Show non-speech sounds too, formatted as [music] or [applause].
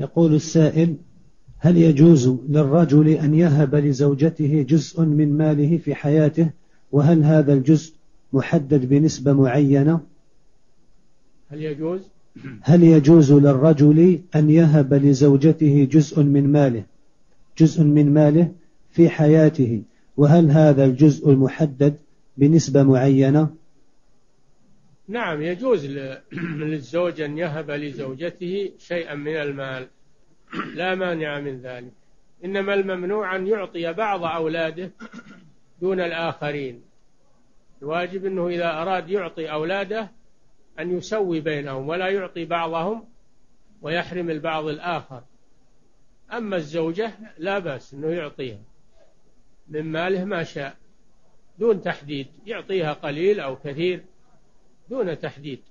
يقول السائل هل يجوز للرجل أن يهب لزوجته جزء من ماله في حياته؟ وهل هذا الجزء محدد بنسبة معينة؟ هل يجوز؟ هل يجوز للرجل أن يهب لزوجته جزء من ماله جزء من ماله في حياته؟ وهل هذا الجزء المحدد بنسبة معينة؟ نعم يجوز [clears throat] للزوج أن يهب لزوجته شيئا من المال. [clears throat] لا مانع من ذلك. إنما الممنوع أن يعطي بعض أولاده دون الآخرين. الواجب أنه إذا أراد يعطي أولاده أن يسوي بينهم ولا يعطي بعضهم ويحرم البعض الآخر. أما الزوجة لا بأس أنه يعطيها من ماله ما شاء دون تحديد يعطيها قليل أو كثير. دون تحديد.